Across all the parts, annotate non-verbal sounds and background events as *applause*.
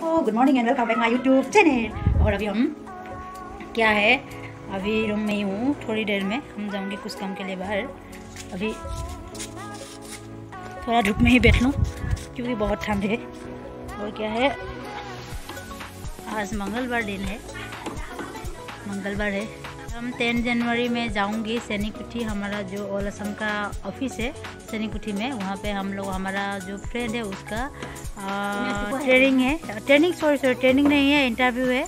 Good morning and welcome back my YouTube channel और अभी हम क्या है? अभी रूम में ही हूँ, थोड़ी देर में। हम जाऊँगे कुछ काम के लिए बाहर। अभी थोड़ा धूप में ही बैठ लूँ, क्योंकि बहुत ठंड है। और क्या है? आज मंगलवार दिन है। मंगलवार है। हम 10 जनवरी में जाऊँगी सैनिकुठी, हमारा जो ऑल असम का ऑफ़िस है सैनिकुठी में, वहाँ पे हम लोग, हमारा जो फ्रेंड है उसका ट्रेनिंग है। ट्रेनिंग सॉरी सॉरी ट्रेनिंग नहीं है इंटरव्यू है।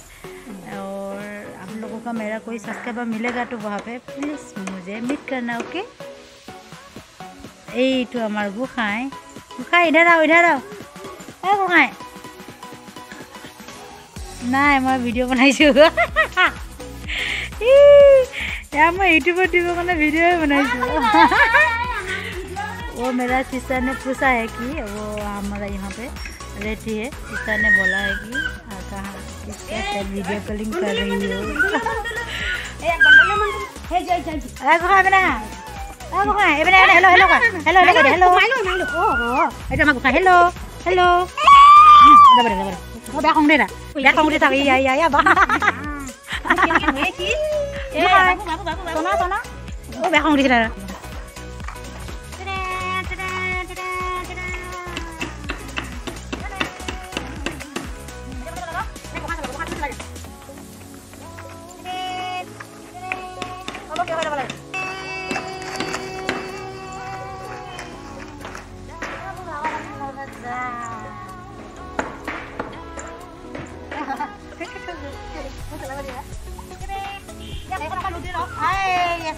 और हम लोगों का मेरा कोई सब्सक्राइबर मिलेगा तो वहाँ पे प्लीज़ मुझे मीट करना ओके ए तो हमारे गुखाएँ गुखाएँ इधर आओ इधर आओ। अरे गुखाएँ ना मैं वीडियो बनाई *laughs* मैं यूट्यूब पर टीवी का वीडियो भी बनाई वो मेरा सिस्टर ने पूछा है कि वो हमारा यहाँ पे रहती है सिस्टर ने बोला है कि कहाँ किसके साथ वीडियो कॉलिंग कर रही हो hello hello hello hello hello hello এইটো আমাৰ গোসাঁই হেল্ল' হেল্ল' যাব দে যাব দে মই বেয়া খং দে না বেয়া খং দে থাক ইয়া ইয়া ইয়া বা বেখং দিছিলা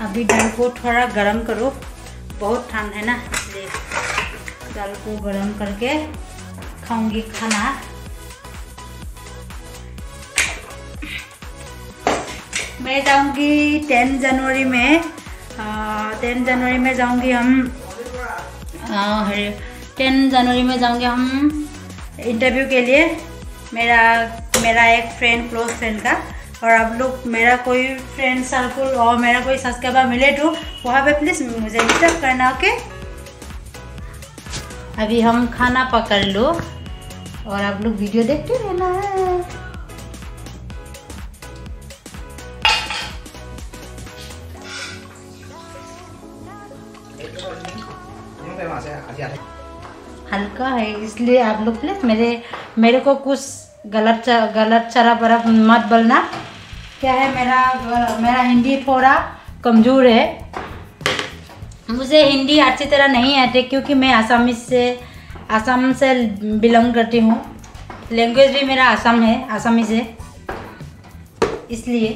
अभी दाल को थोड़ा गरम करो। बहुत ठंड है ना इसलिए दाल को गरम करके खाऊँगी खाना। मैं जाऊँगी टेन जनवरी में टेन जनवरी में जाऊँगी हम टेन जनवरी में जाऊँगे हम इंटरव्यू के लिए। मेरा मेरा एक फ्रेंड क्लोज फ्रेंड का। और आप लोग, मेरा कोई फ्रेंड सर्कल और मेरा कोई सब्सक्राइबर मिले तो वहाँ पे प्लीज़ मुझे मीटअप करना ओके अभी हम खाना पकड़ लो और आप लोग वीडियो देखते रहना। है हल्का है, इसलिए आप लोग प्लीज़ मेरे मेरे को कुछ गलत गलत चरा बरफ मत बोलना। क्या है, मेरा मेरा हिंदी थोड़ा कमज़ोर है। मुझे हिंदी अच्छी तरह नहीं आती क्योंकि मैं आसामी से, आसाम से बिलोंग करती हूँ। लैंग्वेज भी मेरा आसाम है, आसामी से। इसलिए।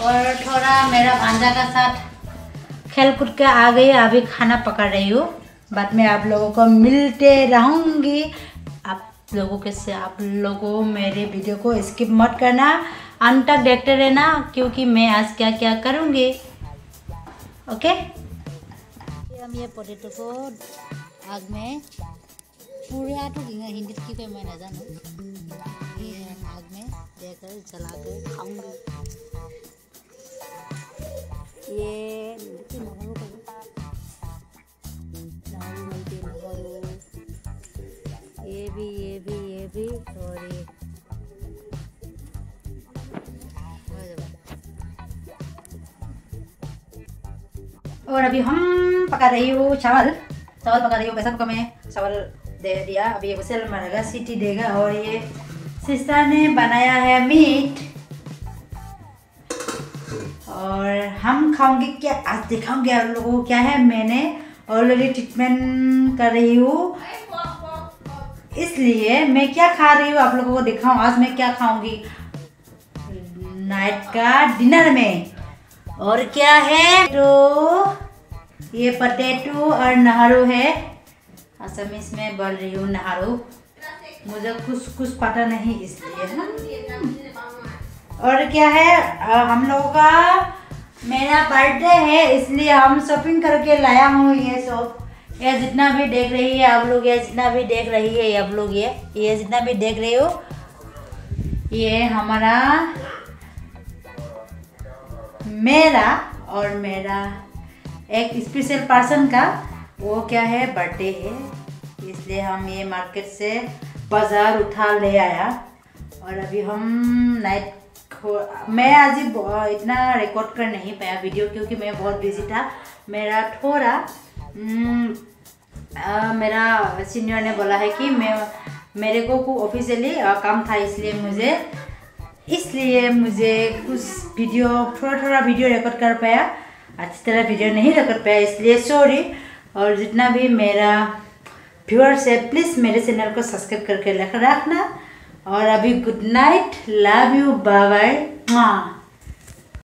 और थोड़ा मेरा भांजा का साथ खेल कूद के आ गई अभी खाना पका रही हूँ। बाद में आप लोगों को मिलते रहूँगी। लोगों के से आप लोगों मेरे वीडियो को स्किप मत करना। अंत तक देखते रहना, क्योंकि मैं आज क्या क्या करूँगी। ओके हम ये पोटेटो को आग में पूरा तो हिंदी की कोई मैं न जानूँ। आग में देकर जला कर खाऊँगी। ये और अभी हम पका रही हूँ चावल। चावल पका रही हूँ कुकर में? चावल दे दिया। अभी ये मारेगा सीटी देगा और ये सिस्टर ने बनाया है मीट। और हम खाऊँगे क्या? आज दिखाऊँगे आप लोगों को क्या है। मैंने ऑलरेडी ट्रीटमेंट कर रही हूँ। इसलिए मैं क्या खा रही हूँ आप लोगों को दिखाऊँ। आज मैं क्या खाऊँगी? नाइट का डिनर में। और क्या है? तो ये पटेटो और नहरू है। असमीज में बोल रही हूँ नहरू। मुझे कुछ कुछ पता नहीं इसलिए। और क्या है? हम लोगों का मेरा बर्थडे है, इसलिए हम शॉपिंग करके लाया हूँ ये सब ये जितना भी देख रही है आप लोग, ये जितना भी देख रही है आप लोग, ये ये जितना भी देख रही हो, ये हमारा मेरा और मेरा एक स्पेशल पर्सन का वो क्या है बर्थडे है। इसलिए हम ये मार्केट से बाज़ार उठा ले आया। और अभी हम नाइट मैं आज इतना रिकॉर्ड कर नहीं पाया वीडियो क्योंकि मैं बहुत बिज़ी था। मेरा थोड़ा हम्म, मेरा सीनियर ने बोला है कि मैं मेरे को ऑफिशियली काम था इसलिए मुझे इसलिए मुझे कुछ वीडियो थोड़ा थोड़ा वीडियो रिकॉर्ड कर पाया। अच्छी तरह वीडियो नहीं रिकॉर्ड पाया, इसलिए सॉरी और जितना भी मेरा व्यूअर्स है प्लीज़ मेरे चैनल को सब्सक्राइब करके रख रखना। और अभी good night love you bye bye